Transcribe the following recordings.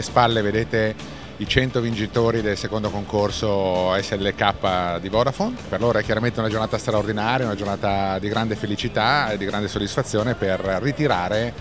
mie spalle vedete i 100 vincitori del secondo concorso SLK di Vodafone. Per loro è chiaramente una giornata straordinaria, una giornata di grande felicità e di grande soddisfazione per ritirare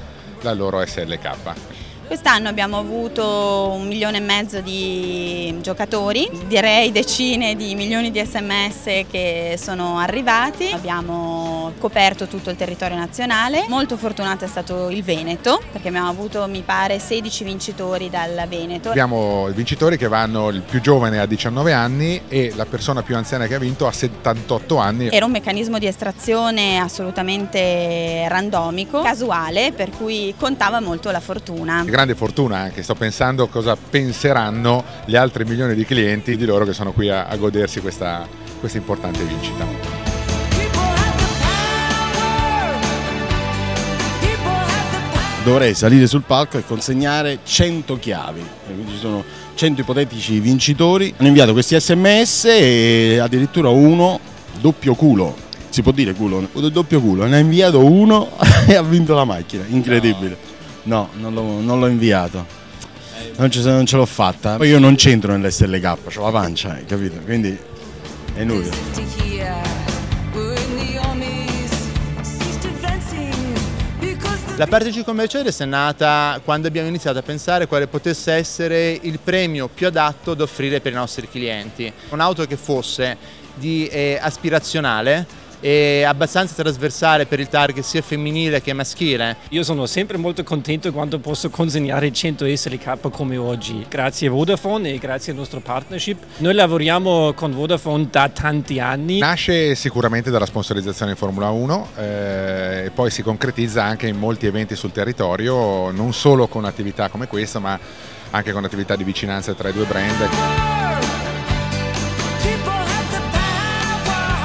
la loro SLK. Quest'anno abbiamo avuto un milione e mezzo di giocatori, direi decine di milioni di sms che sono arrivati, abbiamo coperto tutto il territorio nazionale, molto fortunato è stato il Veneto perché abbiamo avuto mi pare 16 vincitori dal Veneto. Abbiamo i vincitori che vanno, il più giovane a 19 anni e la persona più anziana che ha vinto a 78 anni. Era un meccanismo di estrazione assolutamente randomico, casuale, per cui contava molto la fortuna grande fortuna anche, sto pensando cosa penseranno gli altri milioni di clienti di loro che sono qui a, a godersi questa, questa importante vincita. Dovrei salire sul palco e consegnare 100 chiavi, quindi ci sono 100 ipotetici vincitori. Hanno inviato questi sms e addirittura uno doppio culo, si può dire culo, doppio culo, ne ha inviato uno e ha vinto la macchina, incredibile. No. No, non l'ho, inviato. Non, ce, non ce l'ho fatta. Poi io non c'entro nell'SLK, ho la pancia, capito? Quindi è inutile. La Partecipe Mercedes è nata quando abbiamo iniziato a pensare quale potesse essere il premio più adatto da offrire per i nostri clienti. Un'auto che fosse di, eh, aspirazionale, e abbastanza trasversale per il target sia femminile che maschile. Io sono sempre molto contento quando posso consegnare 100 SLK come oggi, grazie a Vodafone e grazie al nostro partnership. Noi lavoriamo con Vodafone da tanti anni. Nasce sicuramente dalla sponsorizzazione in Formula 1 eh, e poi si concretizza anche in molti eventi sul territorio, non solo con attività come questa ma anche con attività di vicinanza tra i due brand.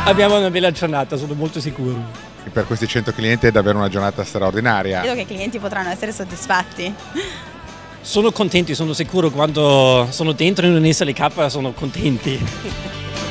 Abbiamo una bella giornata, sono molto sicuro. Per questi 100 clienti è davvero una giornata straordinaria. Credo che i clienti potranno essere soddisfatti. Sono contenti, sono sicuro, quando sono dentro in un SLK sono contenti.